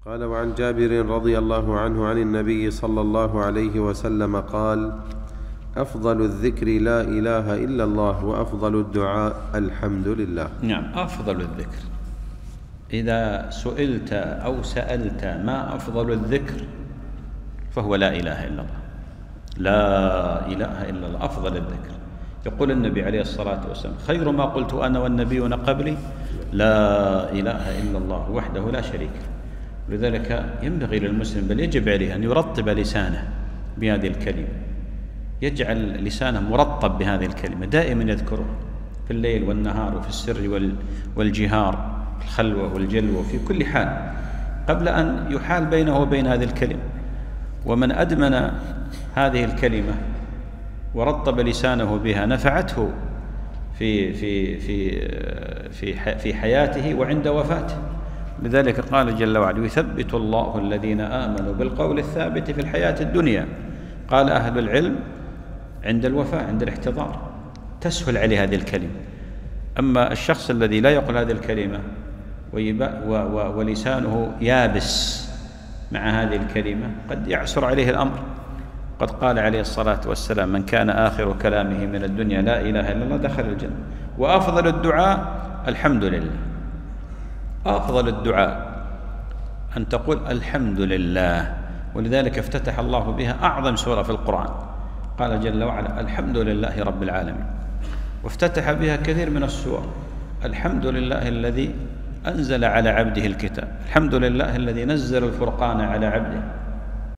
قال وعن جابر رضي الله عنه عن النبي صلى الله عليه وسلم قال أفضل الذكر لا إله إلا الله وأفضل الدعاء الحمد لله. نعم أفضل الذكر. إذا سئلت أو سألت ما أفضل الذكر فهو لا إله إلا الله. لا إله إلا الله أفضل الذكر. يقول النبي عليه الصلاة والسلام خير ما قلت أنا والنبيون قبلي لا إله إلا الله وحده لا شريك له. لذلك ينبغي للمسلم بل يجب عليه أن يرطب لسانه بهذه الكلمة. يجعل لسانه مرطب بهذه الكلمة دائما يذكره في الليل والنهار وفي السر وال- والجهار في الخلوة والجلوة في كل حال قبل أن يحال بينه وبين هذه الكلمة. ومن أدمن هذه الكلمة ورطب لسانه بها نفعته في في في في حياته وعند وفاته. لذلك قال جل وعلا يثبت الله الذين آمنوا بالقول الثابت في الحياة الدنيا. قال أهل العلم عند الوفاة عند الاحتضار تسهل عليه هذه الكلمة. أما الشخص الذي لا يقول هذه و- ولسانه يابس مع هذه الكلمة قد يعسر عليه الأمر. قد قال عليه الصلاة والسلام من كان آخر كلامه من الدنيا لا إله إلا الله دخل الجنة. وأفضل الدعاء الحمد لله. أفضل الدعاء أن تقول الحمد لله ولذلك افتتح الله بها أعظم سورة في القرآن. قال جل وعلا الحمد لله رب العالمين. وافتتح بها كثير من السور. الحمد لله الذي أنزل على عبده الكتاب. الحمد لله الذي نزل الفرقان على عبده.